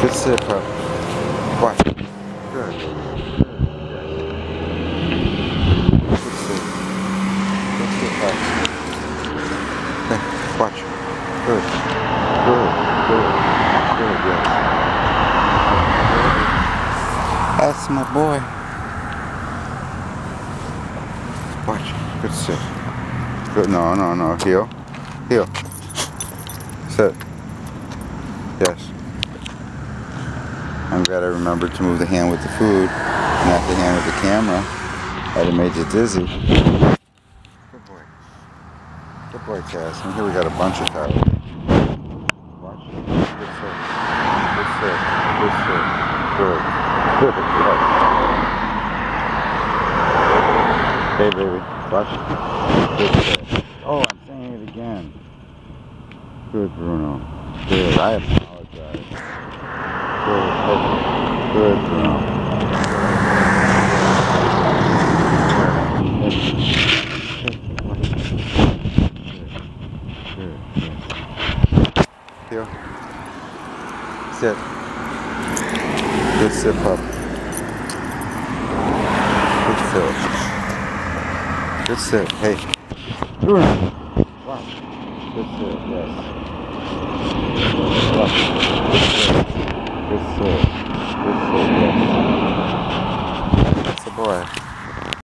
Good sit, pup. Watch. Good. Good. Good sit. Good sit, pup. Watch. Good. Good. Good. Good, yes. That's my boy. Watch. Good sit. Good. No, no, no. Heel. Heel. Sit. Yes. I'm glad I remembered to move the hand with the food, not the hand with the camera. I'd have made you dizzy. Good boy. Good boy, Cass. And here we got a bunch of towels. Watch. Good sit. Good sit. Good sit. Good. Good. Yes. Hey, baby. Watch. Good sit. Oh, I'm saying it again. Good, Bruno. Good. I apologize. Good. Good, Good, Bruno. Sit. Good sit, pup. Good sit. Good sit. Hey. Bruno. Good sit, yes. Watch. Good sit. Good sit. Good sit, yes. That's a boy.